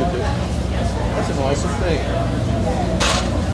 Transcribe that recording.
That's an awesome thing.